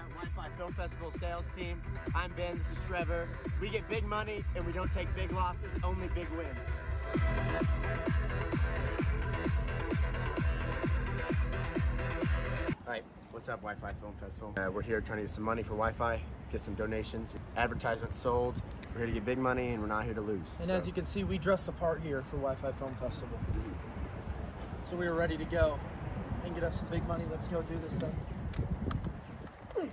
at WIFI Film Festival sales team. I'm Ben, this is Trevor. We get big money and we don't take big losses, only big wins. All right, what's up WIFI Film Festival? Uh, we're here trying to get some money for WIFI, get some donations, advertisements sold. We're here to get big money and we're not here to lose. And So- as you can see, we dressed the part here for WIFI Film Festival. So we were ready to go and get us some big money. Let's go do this thing.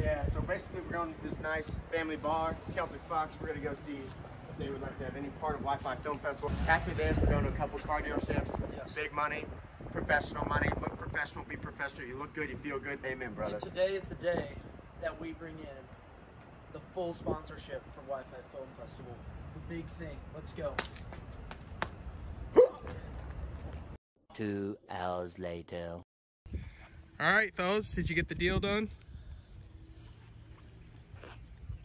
Yeah, so basically we're going to this nice family bar, Celtic Fox. We're gonna go see if they would like to have any part of WIFI Film Festival. After this, we're going to a couple car dealerships. Yes. Big money, professional money. Look professional, be professional. You look good, you feel good. Amen, brother. And today is the day that we bring in the full sponsorship for WIFI Film Festival. The big thing. Let's go. Two hours later. All right, fellas, did you get the deal done?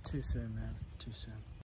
Too soon, man. Too soon.